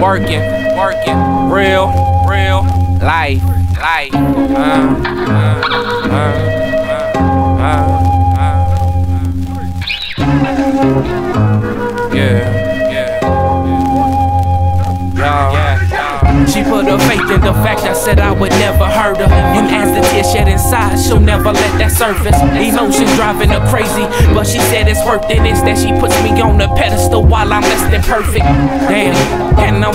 Working, working, real, real life, life. Uh, uh, uh, uh, uh. Her faith in the fact I said I would never hurt her. And as the tears shed inside, she'll never let that surface. Emotions driving her crazy, but she said it's worth it. It's that she puts me on a pedestal while I'm less than perfect. Damn,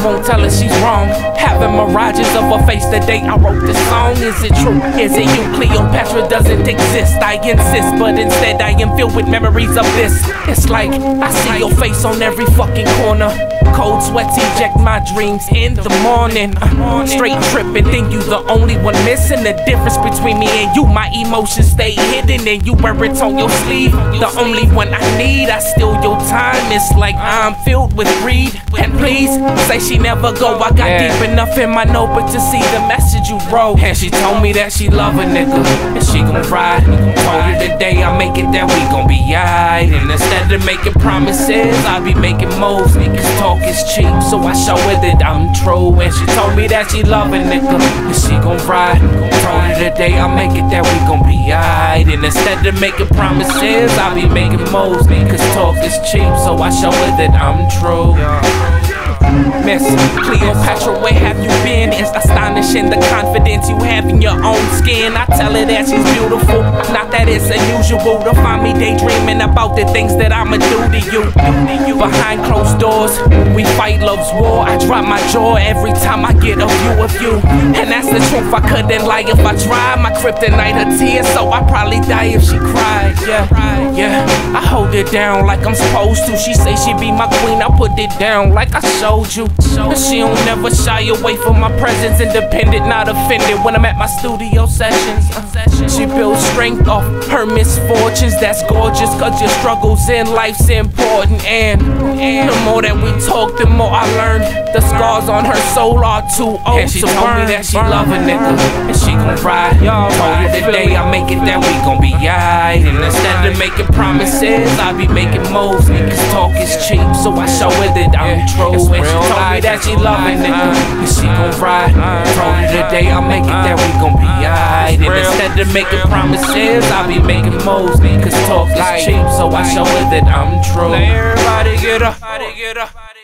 won't tell her she's wrong. Having mirages of her face the day I wrote this song. Is it true? Is it you? Cleopatra doesn't exist. I insist, but instead I am filled with memories of this. It's like I see your face on every fucking corner. Cold sweats eject my dreams in the morning. Uh, straight tripping, think you the only one missing. The difference between me and you, my emotions stay hidden, and you wear it on your sleeve. The only one I need, I steal your time. It's like I'm filled with greed. And please say she never go. I got deep enough in my notebook to see the message you wrote. And she told me that she love a nigga, and she gon' ride. Told her the day I make it that we gon' be alright. And instead of making promises, I be making moves. Talk is cheap, so I show her that I'm true. And she told me that she love a nigga, and she gon' ride. Told her the day I make it that we gon' be alright. And instead of making promises, I be making moves. Cause talk is cheap, so I show her that I'm true. Miss Cleopatra, where have you been? It's astonishing the confidence you have in your own skin. I tell her that she's beautiful, not it's unusual to find me daydreaming about the things that I'ma do to you. Behind closed doors, we fight love's war. I drop my jaw every time I get a view of you. And that's the truth, I couldn't lie if I tried. My kryptonite, her tears, so I probably die if she cried. Yeah, yeah. I hold it down like I'm supposed to. She say she be my queen, I put it down like I showed you. And she don't never shy away from my presence, independent, not offended when I'm at my studio sessions. Uh, she builds strength off her misfortunes, that's gorgeous, cause your struggles in life's important. And the more that we talk, the more I learn. The scars on her soul are too old and she to told burn. me that she love a nigga, and she gon' ride. Told her the day I make it that we gon' be alright. And instead of making promises, I be making moves. Niggas talk is cheap, so I show her that I'm true. And she told me that she love a nigga, and she gon' ride. Told her the day I make it that we gon' be alright. And instead of making promises, I be making moves. Cause talk is cheap, so I show her that I'm true. Everybody get up.